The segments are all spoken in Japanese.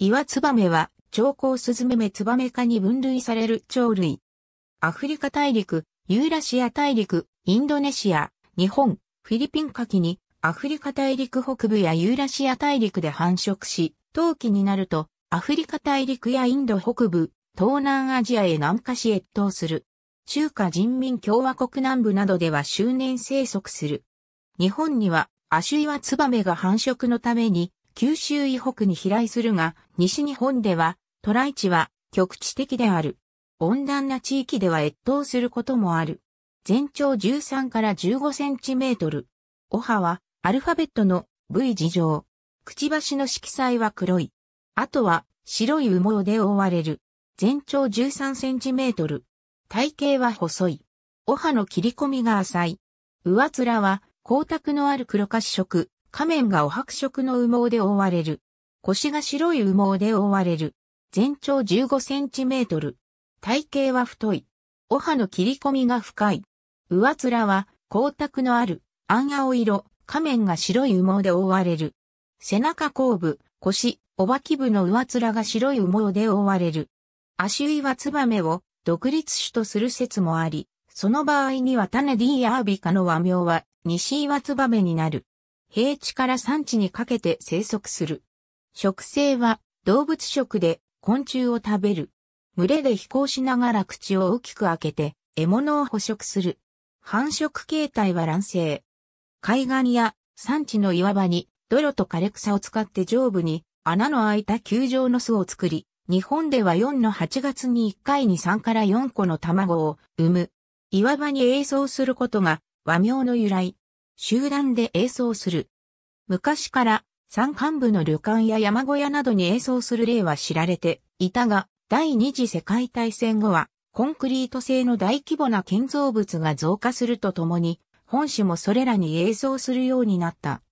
岩ツバメは、長甲スズメメツバメ科に分類される鳥類。アフリカ大陸、ユーラシア大陸、インドネシア、日本、フィリピン下記に、アフリカ大陸北部やユーラシア大陸で繁殖し、冬季になると、アフリカ大陸やインド北部、東南アジアへ南下し越冬する。中華人民共和国南部などでは周年生息する。日本には、アシュイワツバメが繁殖のために、九州以北に飛来するが、西日本では、渡来地は局地的である。温暖な地域では越冬することもある。全長13から15センチメートル。オハは、アルファベットの V 字状。くちばしの色彩は黒い。あとは、白い羽毛で覆われる。全長13センチメートル。体型は細い。オハの切り込みが浅い。上面は光沢のある黒褐色、仮面がお白色の羽毛で覆われる。腰が白い羽毛で覆われる。全長15センチメートル。体型は太い。オハの切り込みが深い。上面は光沢のある暗青色、仮面が白い羽毛で覆われる。背中後部、腰、おばき部の上面が白い羽毛で覆われる。足イはツバメを独立種とする説もあり、その場合には種 D アービカの和名は西岩ツバメになる。平地から山地にかけて生息する。食性は動物食で昆虫を食べる。群れで飛行しながら口を大きく開けて獲物を捕食する。繁殖形態は卵生。海岸や山地の岩場に泥と枯れ草を使って上部に穴の開いた球状の巣を作り、日本では4の8月に1回に3から4個の卵を産む。岩場に営走することが和名の由来。集団で営走する。昔から山間部の旅館や山小屋などに営走する例は知られていたが、第二次世界大戦後はコンクリート製の大規模な建造物が増加するとともに、本種もそれらに営走するようになった。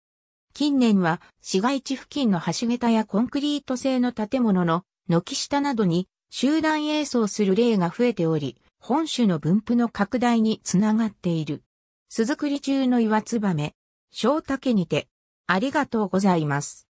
近年は市街地付近の橋桁やコンクリート製の建物の軒下などに集団営走する例が増えており、本種の分布の拡大につながっている。巣作り中の岩つばめ、小竹にて、ありがとうございます。